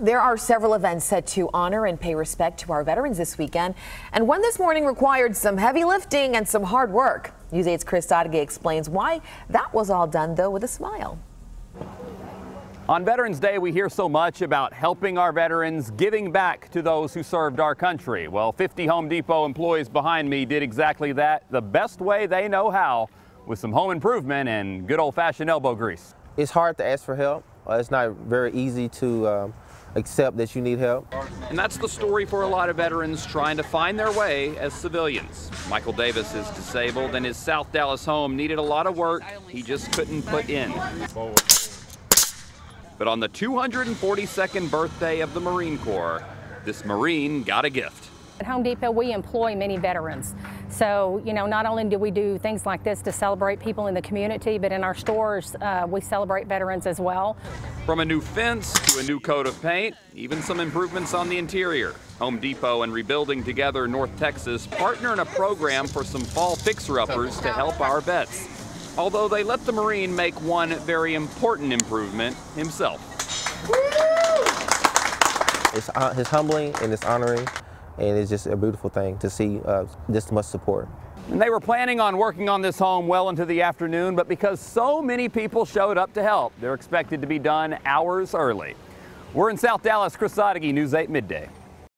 There are several events set to honor and pay respect to our veterans this weekend, and one this morning required some heavy lifting and some hard work. News 8's Chris Sadeghi explains why that was all done, though, with a smile. On Veterans Day, we hear so much about helping our veterans, giving back to those who served our country. Well, 50 Home Depot employees behind me did exactly that the best way they know how, with some home improvement and good old-fashioned elbow grease. It's hard to ask for help. Uh, it's not very easy to um, accept that you need help. And that's the story for a lot of veterans trying to find their way as civilians. Michael Davis is disabled and his South Dallas home needed a lot of work he just couldn't put in. But on the 242nd birthday of the Marine Corps, this Marine got a gift. At Home Depot, we employ many veterans. So, you know, not only do we do things like this to celebrate people in the community, but in our stores, uh, we celebrate veterans as well. From a new fence to a new coat of paint, even some improvements on the interior. Home Depot and Rebuilding Together North Texas partner in a program for some fall fixer-uppers to help our vets. Although they let the Marine make one very important improvement himself. It's, uh, it's humbling and it's honoring and it's just a beautiful thing to see uh, this much support. And they were planning on working on this home well into the afternoon, but because so many people showed up to help, they're expected to be done hours early. We're in South Dallas, Chris Sadeghi, News 8 Midday.